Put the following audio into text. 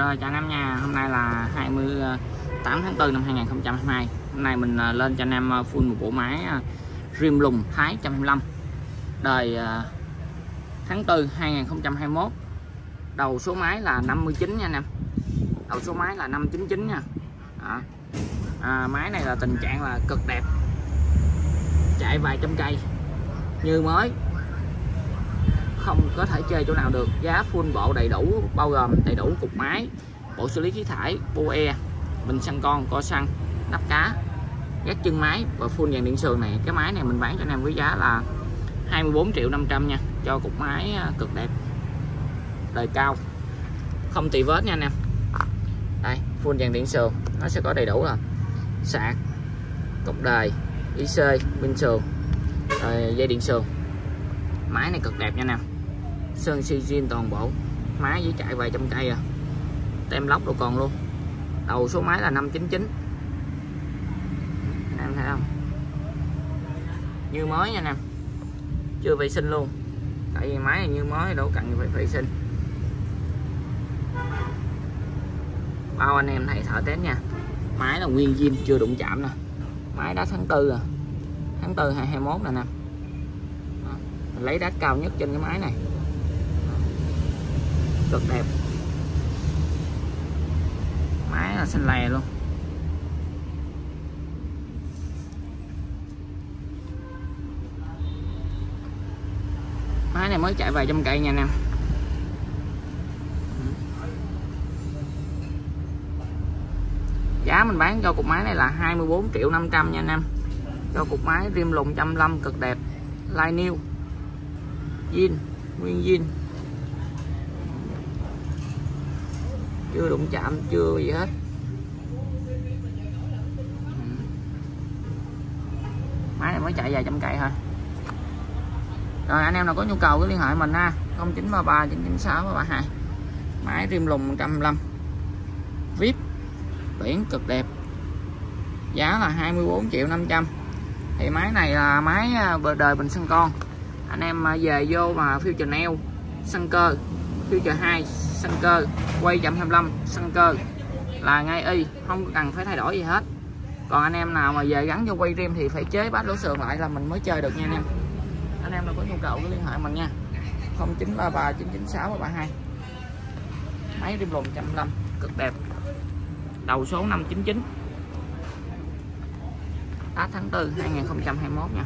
Rồi chào anh em nha, hôm nay là 28 ờ, tháng 4 năm 2022 Hôm nay mình ờ, lên cho anh em ờ, full một bộ máy Rim lùng Thái 125 Đời tháng 4 2021 Đầu số máy là 59 nha anh em. Đầu số máy là 599 nha. À. À, Máy này là tình trạng là cực đẹp. Chạy vài trăm cây. Như mới không có thể chơi chỗ nào được. Giá full bộ đầy đủ, bao gồm đầy đủ cục máy, bộ xử lý khí thải, bô e bình xăng con, co xăng, nắp cá, gác chân máy và full dàn điện sườn này. Cái máy này mình bán cho anh em với giá là 24 triệu 500 nha, cho cục máy à, cực đẹp, đời cao. Không tì vết nha anh em. Đây, full dàn điện sườn, nó sẽ có đầy đủ là sạc, cục đời IC pin sườn, rồi dây điện sườn. Máy này cực đẹp nha nè sơn xi zin toàn bộ máy chỉ chạy vài trăm cây à. Tem lóc đồ còn luôn. Đầu số máy là 599 anh em thấy không? Như mới nha anh em chưa vệ sinh luôn. Tại vì máy này như mới đâu cần phải vệ sinh. Bao anh em thầy thợ test nha. Máy là nguyên zin, chưa đụng chạm nè. Máy đá tháng tư à tháng tư 2021 nè nè. Lấy đá cao nhất trên cái máy này cực đẹp. Máy là xanh lè luôn. Máy này mới chạy vài trăm cây nha anh em. Giá mình bán cho cục máy này là 24 triệu 500 nha anh em. Cho cục máy rim lùng 105 cực đẹp. Line new zin nguyên zin chưa đụng chạm, chưa gì hết. Ừ. Máy này mới chạy vài trăm cậy thôi. Rồi, anh em nào có nhu cầu cứ liên hệ mình ha. 0933 996 332 máy rim lùng 105 vip biển cực đẹp. Giá là 24 triệu 500 thì máy này là máy à, bờ đời bình sân con. Anh em à, về vô mà Future eo sân cơ. Future 2 sân cơ, quay 125 sân cơ. Là ngay y, không cần phải thay đổi gì hết. Còn anh em nào mà về gắn vô quay rim thì phải chế bát lỗ sườn lại là mình mới chơi được nha anh em. Anh em nào có nhu cầu cứ liên hệ mình nha. 0933 996 332 máy rim lùn 105 cực đẹp. Đầu số 599 8 tháng 4 2021 nha.